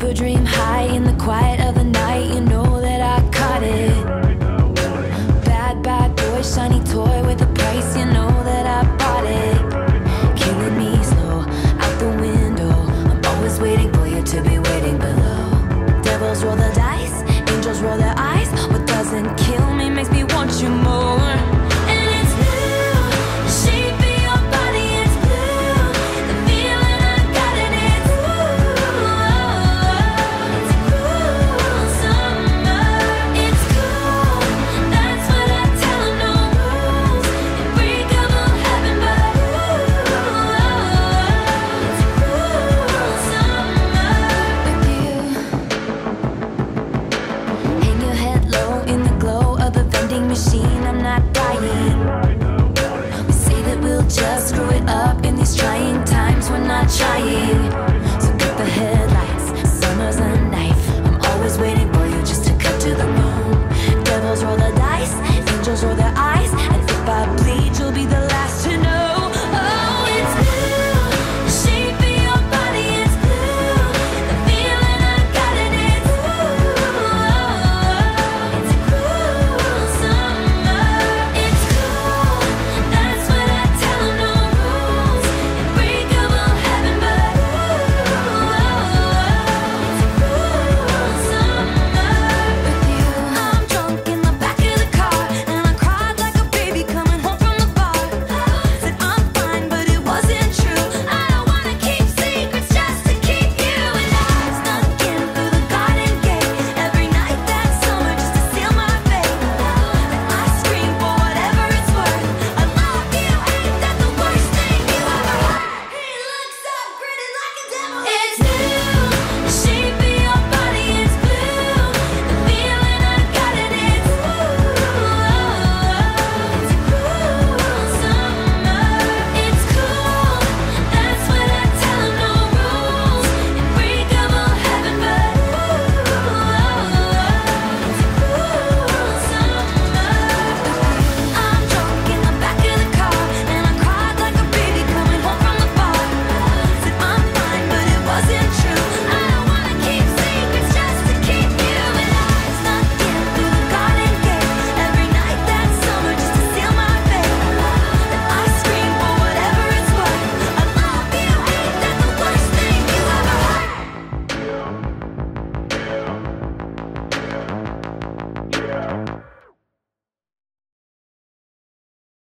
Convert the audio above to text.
fever dream high in the quiet of the night. You know that I caught it.